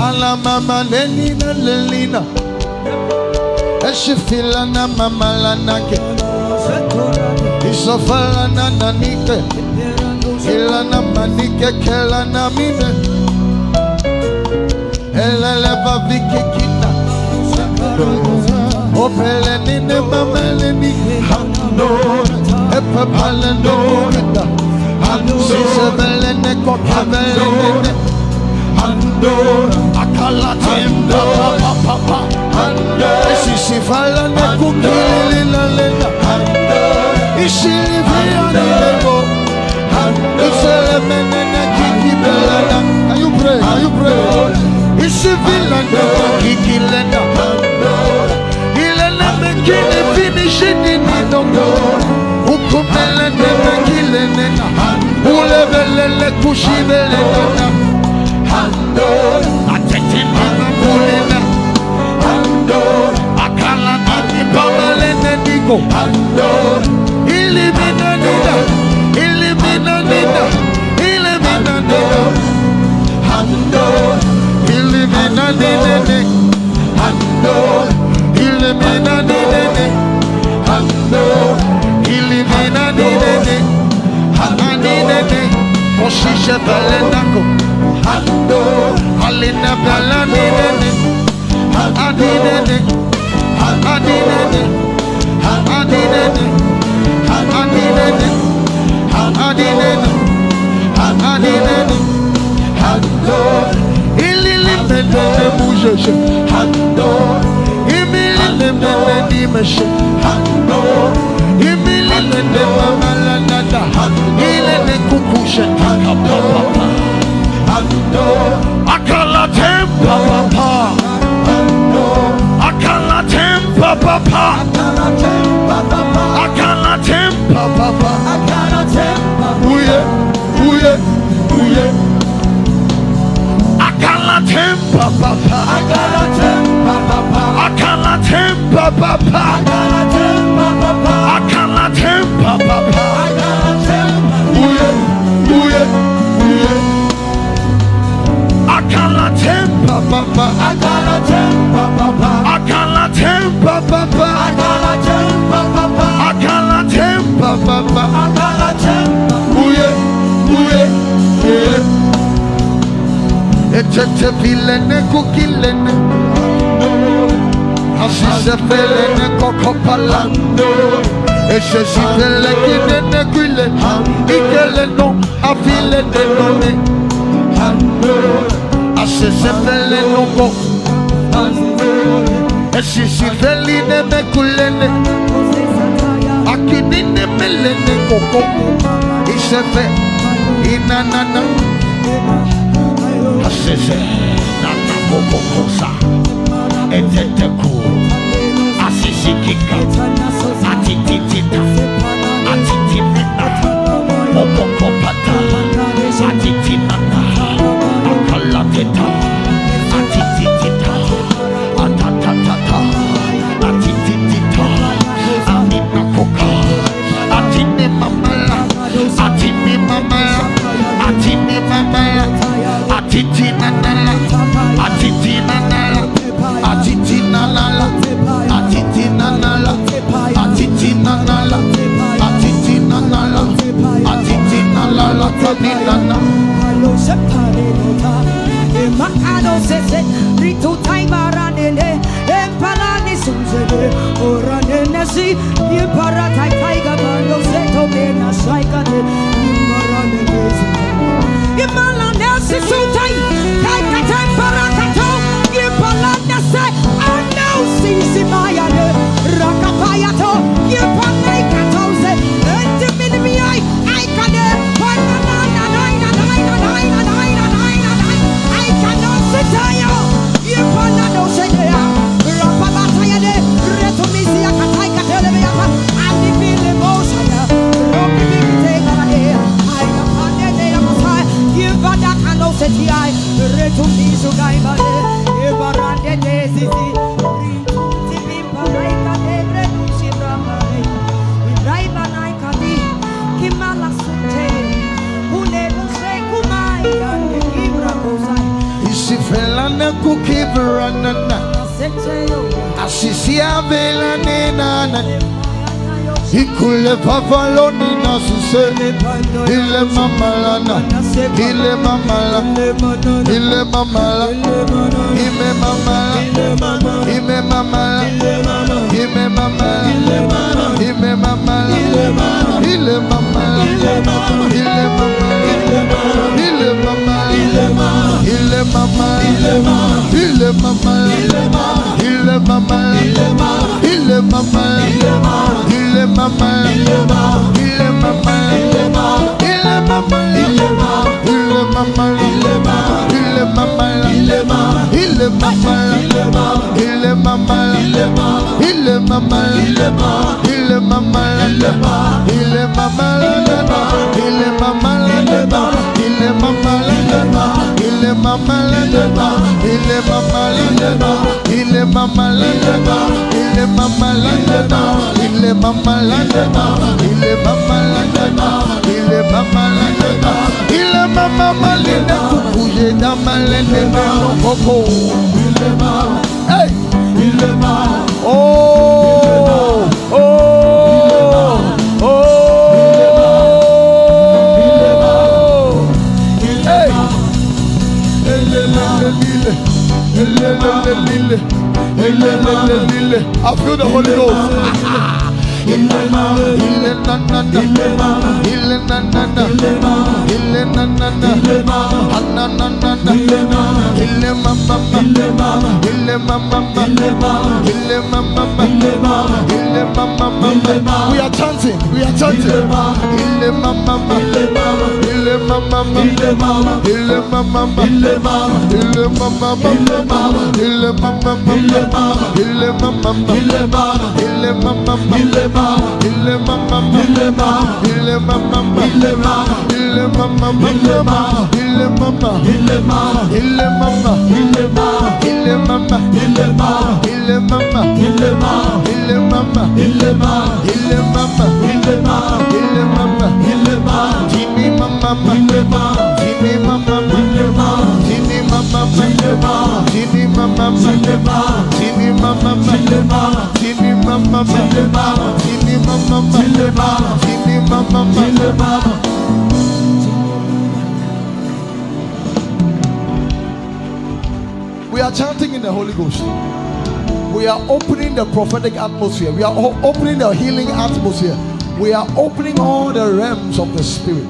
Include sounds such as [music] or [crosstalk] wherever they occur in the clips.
Ala mama lelina. Eshifila na mamala nake. Isofala na nanike. Ila na manike kela na mine. Elele bavike kita. Opele nine mamele ni. Epe pale no kita. Sisebele ne kokavele nene. Akala temba pa pa pa pa. Sisifala ne kukili la lena. Ishilivia ni lego. Iselemene ne kiki belena. Are you pray? Are you pray? Isivila ne kiki lena. Ilene me kini finish it in the Ukumele ne me kile nena. Ulebelele kushibele nena. Atete mene mujeje. Imili mene dimeshe. Imili mene mamalanada. Ilene kukushe. Akala tempa papa. Akala tempa papa. Akala tempa papa. Tempa papa. Akala tempa papa. Akala tempa papa. Uye, uye, uye. Akala tempa papa. Akala Sevilene kukilene Asisefele kokopalando Esesifele kinene kuile Ikele no afile denone Asisefele noko Esisifele kulene Akinine melene koko Isefe inanana Isefe nana koko kosa. Etete ku. Asisi kika. Imara Vela nenana. Ikule pavaloni na suse. Ile mamalana. Ile mamala. Ile mamala. Ime mamala. Ime mamala. Ime mamala. Ime mamala. Ile mamala. Ile mamala. Ile mamala. Ile mamala. Ile mamala. Ile mamala il est maman, il est maman, il est maman, il est maman, il est maman, il est maman, il est maman, il est maman, il est maman, il est maman, il est maman, il est maman, il est maman, il est maman, il est il est maman, il est il est maman, il il est il il est il est maman est ma malade, il est ma malade, il est ma malade, il est ma malade, il est ma malade, il est ma malade, il est ma malade, il est ma malade, vous bougez dans ma malade, il est ma chanting, we are chanting. Ile mama, ile mama, ile mama, ile mama, ile mama, ile mama, ile mama, ile mama, ile mama, ile mama, ile mama, ile mama, ile mama, ile mama, ile mama, ile mama, ile mama, ile mama, ile mama, ile mama, ile mama, ile mama, ile mama, ile mama, ile mama, ile mama, ile mama, ile mama, ile mama, ile mama, ile mama, ile mama, ile mama, ile mama, Jimmy mama, ile mama, Jimmy mama, ile mama, Jimmy mama, ile mama, Jimmy mama, ile mama, Jimmy mama, ile mama, Jimmy mama, ile mama, Jimmy mama, ile mama, Jimmy mama, ile mama. Are chanting in the Holy Ghost. We are opening the prophetic atmosphere. We are opening the healing atmosphere. We are opening all the realms of the Spirit.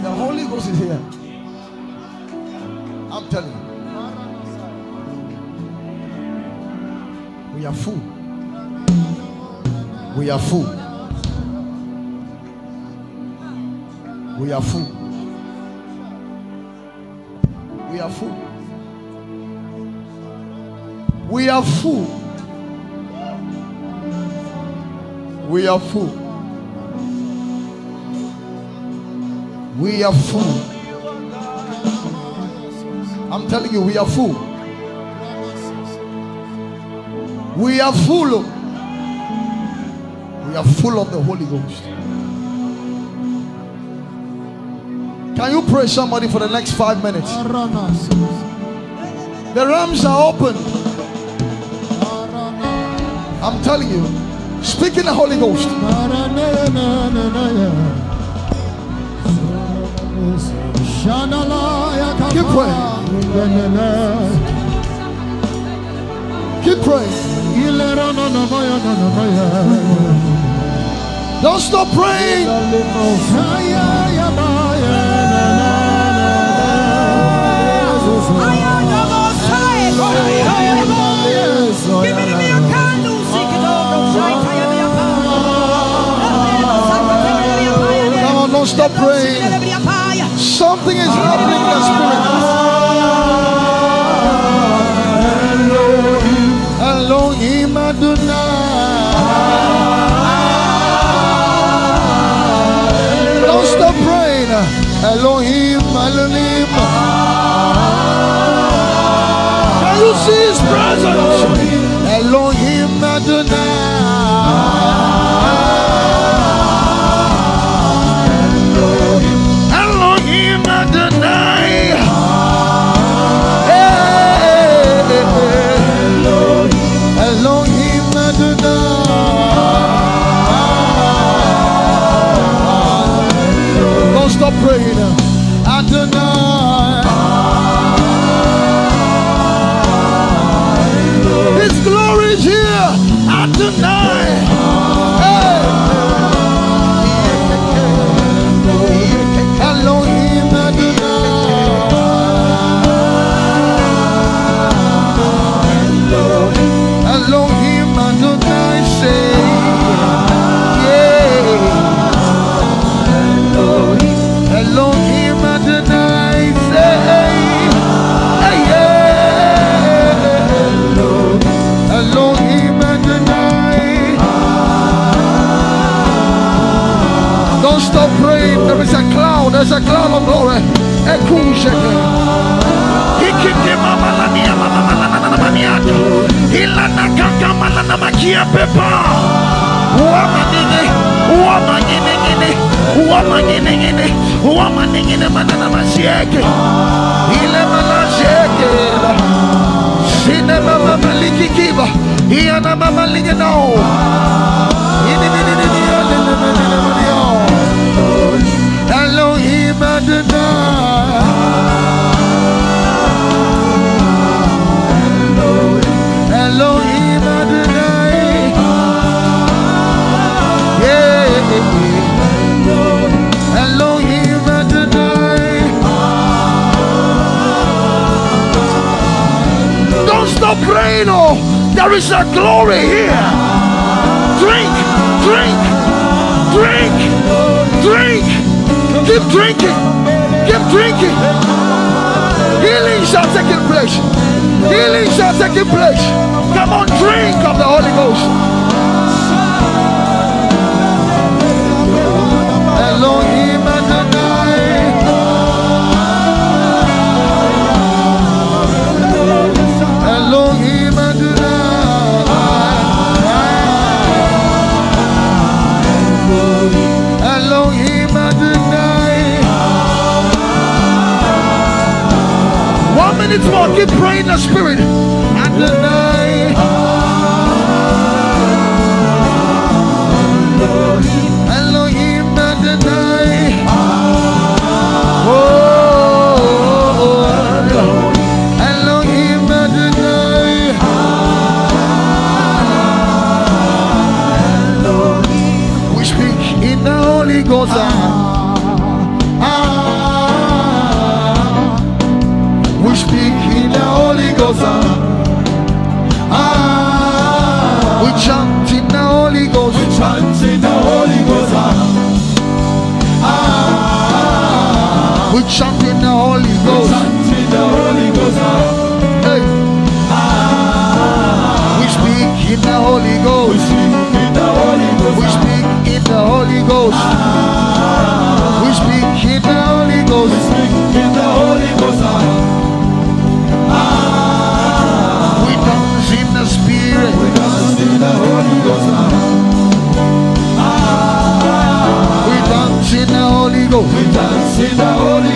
The Holy Ghost is here. I'm telling you. We are full. We are full. We are full. We are full. We are full. We are full. I'm telling you, we are full. We are full. We are full of the Holy Ghost. Can you pray somebody for the next five minutes? The realms are open. I'm telling you. Speak in the Holy Ghost. Keep praying. Keep praying. Don't stop praying. Stop praying. Something is happening in the spirit. Elohim Adonai. Don't stop praying. Elohim, Elohim. Can you see his presence? Masieke. Ile mana sieke. Sine mama maliki kiba. Iya mama linge no. There is a glory here. Drink, drink, drink, drink. Keep drinking, keep drinking. Healing shall take place. Healing shall take place. Come on, drink of the Holy Ghost. the spirit and the name. Elohim, Elohim and. Oh, Elohim We speak in the Holy Ghost. Ah. ah. We speak Holy Ghost. ah. Ah. We chant in the Holy Ghost. We chant in the Holy Ghost. Ah. We chant in the Holy Ghost. Hey. We speak in the Holy Ghost. We speak in the Holy Ghost. We speak in the Holy Ghost. We Então, cuidado-se da.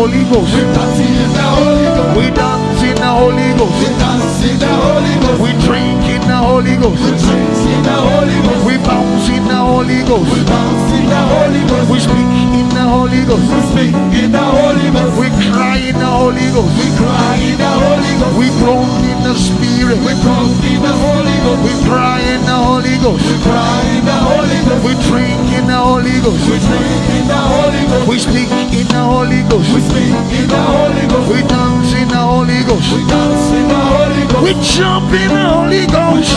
Holy Ghost. We party in the Holy Ghost. We dance in the Holy Ghost. We dance in the Holy Ghost. We drink in the Holy Ghost. We drink in the Holy Ghost. We bounce in the Holy Ghost. We bounce in the Holy Ghost. We speak in the Holy Ghost. We speak in the Holy Ghost. We cry in the Holy Ghost. We cry in the Holy Ghost. We groan in the Spirit. We groan in the Holy Ghost. We cry in the Holy Ghost. We cry in the Holy Ghost. We drink in the Holy Ghost. We drink in the Holy Ghost. We speak in the Holy Ghost. We speak in the Holy Ghost. We dance in the Holy Ghost. We dance in the Holy Ghost. We jump in the Holy Ghost.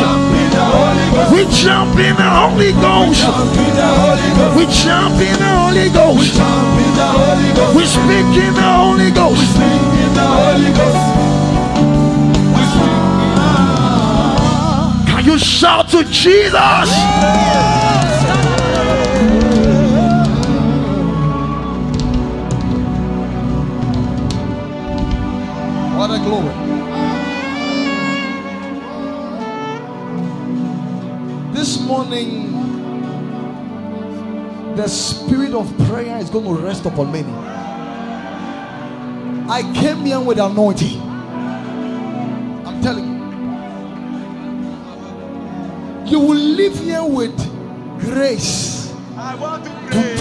We jump in the Holy Ghost. We jump in the Holy Ghost. We speak in the Holy Ghost. Can you shout to Jesus? What a glory. This morning, the spirit of prayer is going to rest upon many. I came here with anointing. I'm telling you. You will live here with grace I want to to pray.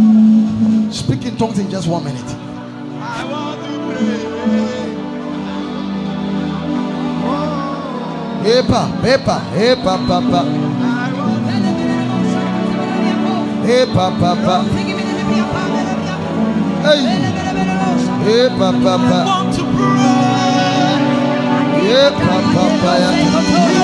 tarry. [laughs] Speak in tongues in just one minute. I want to pray. Epa, epa, epa, papa, epa, papa, hey, epa, papa, want to pray. epa, papa,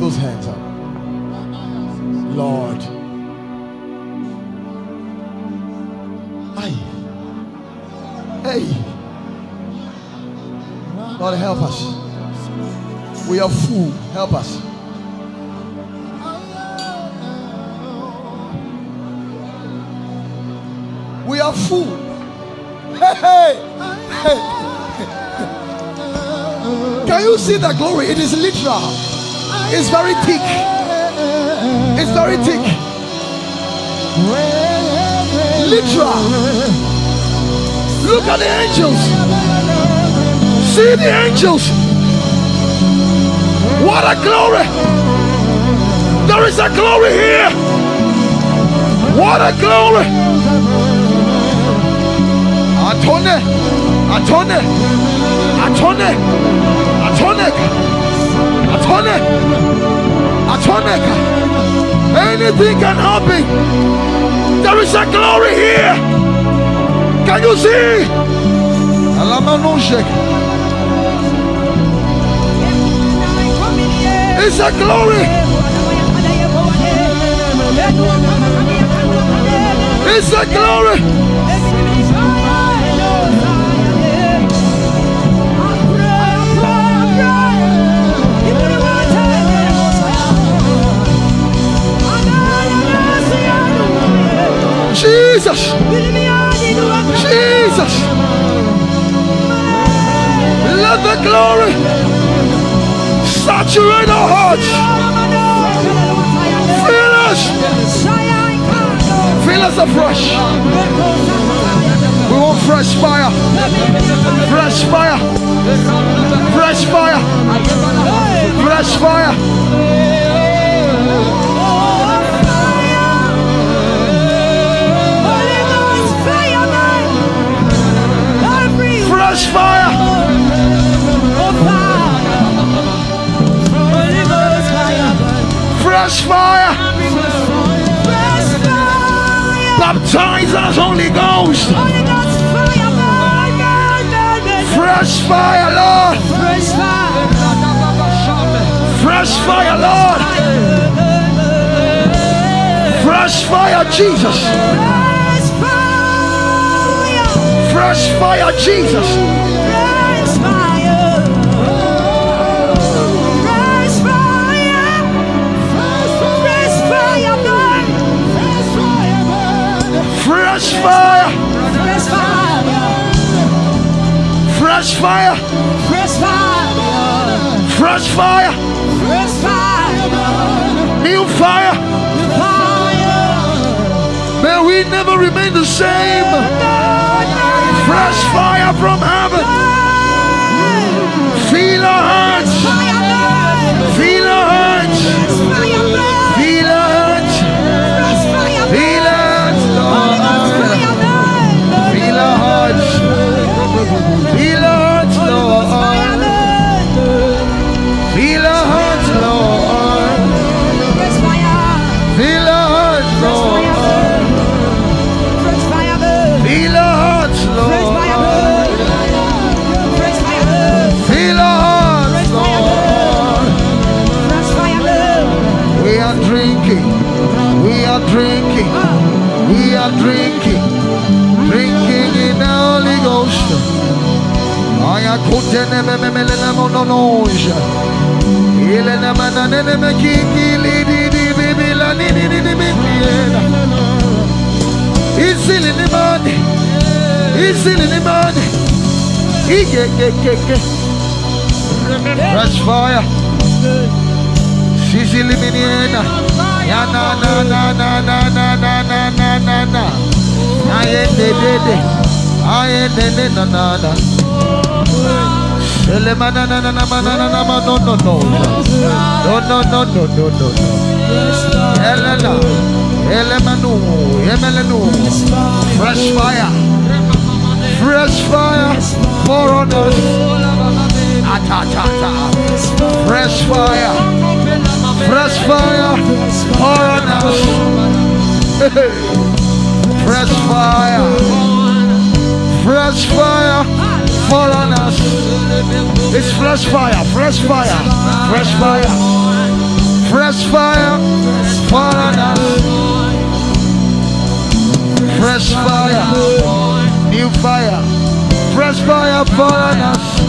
Those hands up. Lord. Aye. Hey. Lord, help us. We are full. Help us. We are full. Hey, hey, hey. [laughs] Can you see the glory? It is literal. It's very thick. It's very thick. Literal. Look at the angels. See the angels. What a glory. There is a glory here. What a glory. Atone. Atone. Atone. Atonic. Atonic. Atonic. Anything can happen. There is a glory here. Can you see? It's a glory. It's a glory. Jesus. Jesus. Let the glory saturate our hearts. Fill us. Fill us afresh. We want fresh fire. Fresh fire. Fresh fire. Fresh fire. Fresh fire. Baptize us, Holy Ghost. Fresh fire, Lord. Fresh fire, Lord. Fresh fire, Jesus. Fresh fire, Jesus. Fresh fire. Fresh fire, Fresh fire. fresh fire, Fresh fire. new fire. Fire. May we never remain the same. Fresh fire from heaven. Feel our hearts. Feel our hearts. Feel our hearts. Hearts. Feel our ena. Isili ni mani. Isili ni mani. Ike ke ke ke. Fresh fire. Miniena. Ya na na na na na na na na na na na. Aye de de de. Aye de de na na na. No no no. No no no no no no no. Nu. Fresh fire. Fresh fire. Pour on us. Atata. Ah, Fresh fire. Fresh fire. Pour on us. [laughs] Fresh fire. Fresh fire. Fall on us. It's fresh fire. Fresh fire. Fresh fire. Fresh fire. Fall on us. Fresh fire. New fire. Fresh fire. Fall on us.